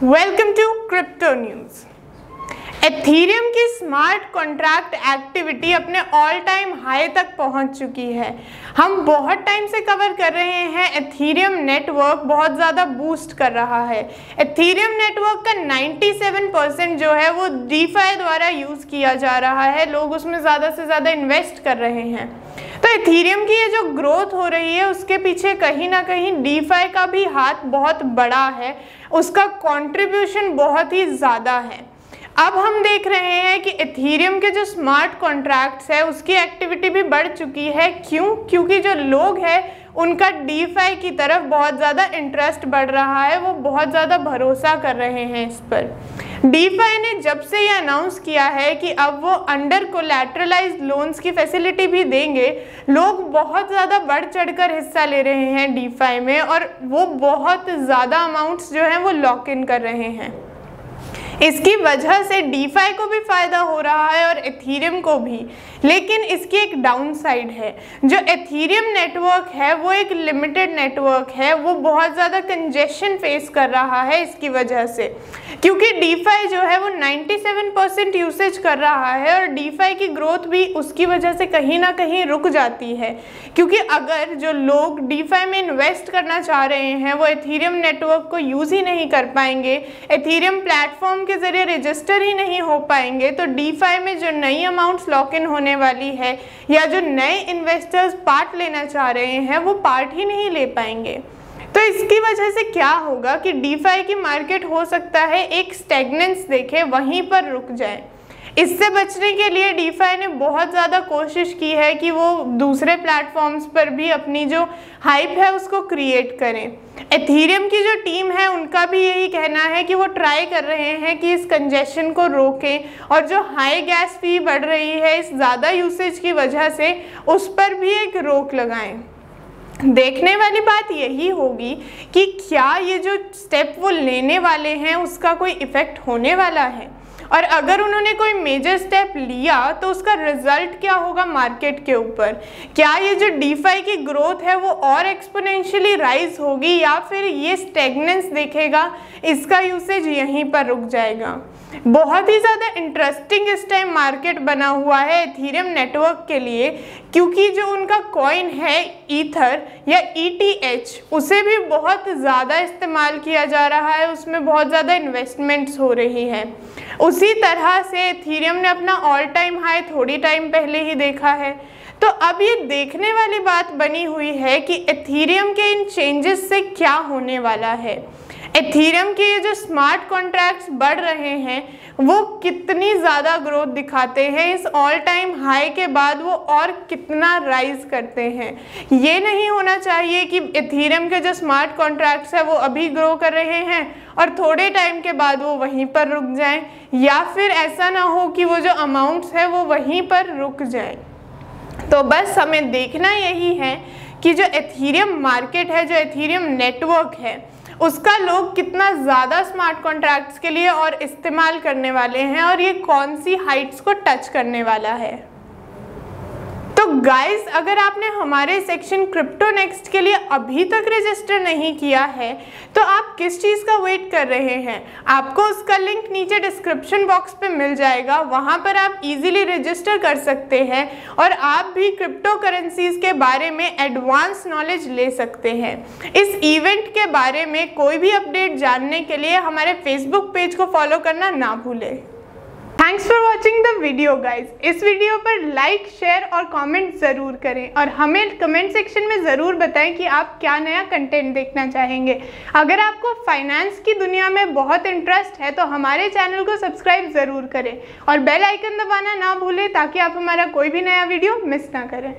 welcome to Crypto News. Ethereum की smart contract activity अपने all time high तक पहुँच चुकी है। हम बहुत टाइम से कवर कर रहे हैं। एथीरियम नेटवर्क बहुत ज़्यादा बूस्ट कर रहा है। एथीरियम नेटवर्क का 97 परसेंट जो है वो डीफाई द्वारा यूज़ किया जा रहा है। लोग उसमें ज़्यादा से ज़्यादा इन्वेस्ट कर रहे हैं। तो इथीरियम की ये जो ग्रोथ हो रही है, उसके पीछे कहीं ना कहीं डीफाई का भी हाथ बहुत बड़ा है। उसका कंट्रीब्यूशन बहुत ही ज़्यादा है। अब हम देख रहे हैं कि इथीरियम के जो स्मार्ट कॉन्ट्रैक्ट्स है, उसकी एक्टिविटी भी बढ़ चुकी है। क्यों? क्योंकि जो लोग हैं, उनका डीफाई की तरफ़ बहुत ज़्यादा इंटरेस्ट बढ़ रहा है। वो बहुत ज़्यादा भरोसा कर रहे हैं इस पर। डीफाई ने जब से ये अनाउंस किया है कि अब वो अंडर कोलैटरलाइज लोन्स की फैसिलिटी भी देंगे, लोग बहुत ज़्यादा बढ़ चढ़कर हिस्सा ले रहे हैं डीफाई में और वो बहुत ज़्यादा अमाउंट्स जो हैं, वो लॉक इन कर रहे हैं। इसकी वजह से डीफाई को भी फ़ायदा हो रहा है और एथीरियम को भी। लेकिन इसकी एक डाउन साइड है। जो एथीरियम नेटवर्क है, वो एक लिमिटेड नेटवर्क है। वो बहुत ज़्यादा कंजेशन फेस कर रहा है इसकी वजह से। क्योंकि डीफाई जो है, वो 97 परसेंट यूसेज कर रहा है और डीफाई की ग्रोथ भी उसकी वजह से कहीं ना कहीं रुक जाती है। क्योंकि अगर जो लोग डीफाई में इन्वेस्ट करना चाह रहे हैं, वो एथीरियम नेटवर्क को यूज़ ही नहीं कर पाएँगे। एथीरियम प्लेटफॉर्म के ज़रिए रजिस्टर ही नहीं हो पाएँगे तो डी में जो नई अमाउंट्स लॉक इन होने वाली है, या जो नए इन्वेस्टर्स पार्ट लेना चाह रहे हैं, वो पार्ट ही नहीं ले पाएँगे। तो इसकी वजह से क्या होगा कि डी की मार्केट हो सकता है एक स्टेगनेंस देखे, वहीं पर रुक जाए। इससे बचने के लिए डीफाई ने बहुत ज़्यादा कोशिश की है कि वो दूसरे प्लेटफॉर्म्स पर भी अपनी जो हाइप है उसको क्रिएट करें। एथीरियम की जो टीम है, उनका भी यही कहना है कि वो ट्राई कर रहे हैं कि इस कंजेशन को रोकें और जो हाई गैस फ़ी बढ़ रही है, इस ज़्यादा यूसेज की वजह से उस पर भी एक रोक लगाएँ। देखने वाली बात यही होगी कि क्या ये जो स्टेप वो लेने वाले हैं, उसका कोई इफ़ेक्ट होने वाला है। और अगर उन्होंने कोई मेजर स्टेप लिया तो उसका रिज़ल्ट क्या होगा मार्केट के ऊपर? क्या ये जो डीफाई की ग्रोथ है, वो और एक्सपोनेंशियली राइज होगी या फिर ये स्टेगनेंस देखेगा? इसका यूसेज यहीं पर रुक जाएगा। बहुत ही ज़्यादा इंटरेस्टिंग इस टाइम मार्केट बना हुआ है एथीरियम नेटवर्क के लिए, क्योंकि जो उनका कॉइन है ईथर या ई e उसे भी बहुत ज़्यादा इस्तेमाल किया जा रहा है। उसमें बहुत ज़्यादा इन्वेस्टमेंट्स हो रही है। उसी तरह से एथीरियम ने अपना ऑल टाइम हाई थोड़ी टाइम पहले ही देखा है। तो अब ये देखने वाली बात बनी हुई है कि एथीरियम के इन चेंजेस से क्या होने वाला है। एथीरियम के ये जो स्मार्ट कॉन्ट्रैक्ट्स बढ़ रहे हैं, वो कितनी ज़्यादा ग्रोथ दिखाते हैं? इस ऑल टाइम हाई के बाद वो और कितना राइज करते हैं? ये नहीं होना चाहिए कि एथीरियम के जो स्मार्ट कॉन्ट्रैक्ट्स है, वो अभी ग्रो कर रहे हैं और थोड़े टाइम के बाद वो वहीं पर रुक जाएँ, या फिर ऐसा ना हो कि वो जो अमाउंट्स है, वो वहीं पर रुक जाएँ। तो बस हमें देखना यही है कि जो एथीरियम मार्केट है, जो एथीरियम नेटवर्क है उसका लोग कितना ज़्यादा स्मार्ट कॉन्ट्रैक्ट्स के लिए और इस्तेमाल करने वाले हैं और ये कौन सी हाइट्स को टच करने वाला है? तो गाइस अगर आपने हमारे सेक्शन क्रिप्टो नेक्स्ट के लिए अभी तक रजिस्टर नहीं किया है तो आप किस चीज़ का वेट कर रहे हैं? आपको उसका लिंक नीचे डिस्क्रिप्शन बॉक्स पे मिल जाएगा। वहाँ पर आप इजीली रजिस्टर कर सकते हैं और आप भी क्रिप्टो करेंसीज के बारे में एडवांस नॉलेज ले सकते हैं। इस इवेंट के बारे में कोई भी अपडेट जानने के लिए हमारे फेसबुक पेज को फॉलो करना ना भूलें। Thanks for watching the video guys इस वीडियो पर लाइक शेयर और कॉमेंट ज़रूर करें। और हमें कमेंट सेक्शन में ज़रूर बताएँ कि आप क्या नया कंटेंट देखना चाहेंगे। अगर आपको फाइनेंस की दुनिया में बहुत इंटरेस्ट है तो हमारे चैनल को सब्सक्राइब ज़रूर करें। और बेल आइकन दबाना ना भूलें, ताकि आप हमारा कोई भी नया वीडियो मिस ना करें।